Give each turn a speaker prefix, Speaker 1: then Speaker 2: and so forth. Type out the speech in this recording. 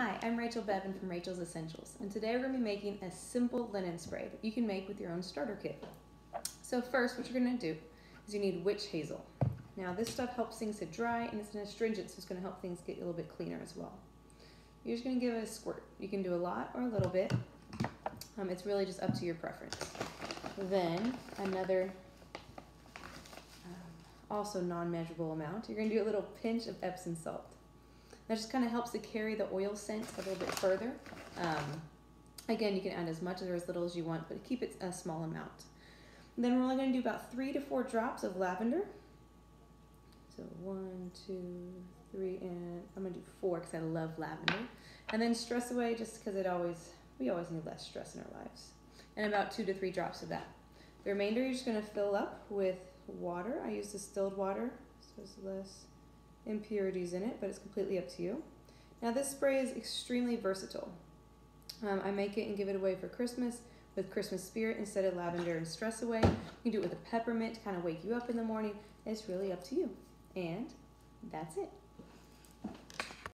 Speaker 1: Hi, I'm Rachel Bevan from Rachel's Essentials, and today we're going to be making a simple linen spray that you can make with your own starter kit. So first, what you're going to do is you need witch hazel. Now this stuff helps things to dry and it's an astringent, so it's going to help things get a little bit cleaner as well. You're just going to give it a squirt. You can do a lot or a little bit. Um, it's really just up to your preference. Then another um, also non-measurable amount, you're going to do a little pinch of Epsom salt. That just kind of helps to carry the oil scent a little bit further. Um, again, you can add as much or as little as you want, but keep it a small amount. And then we're only going to do about three to four drops of lavender. So one, two, three, and I'm going to do four because I love lavender. And then stress away just because it always, we always need less stress in our lives. And about two to three drops of that. The remainder you're just going to fill up with water. I use distilled water, so it's less impurities in it, but it's completely up to you. Now this spray is extremely versatile. Um, I make it and give it away for Christmas with Christmas spirit instead of lavender and stress away. You can do it with a peppermint to kind of wake you up in the morning. It's really up to you. And that's it.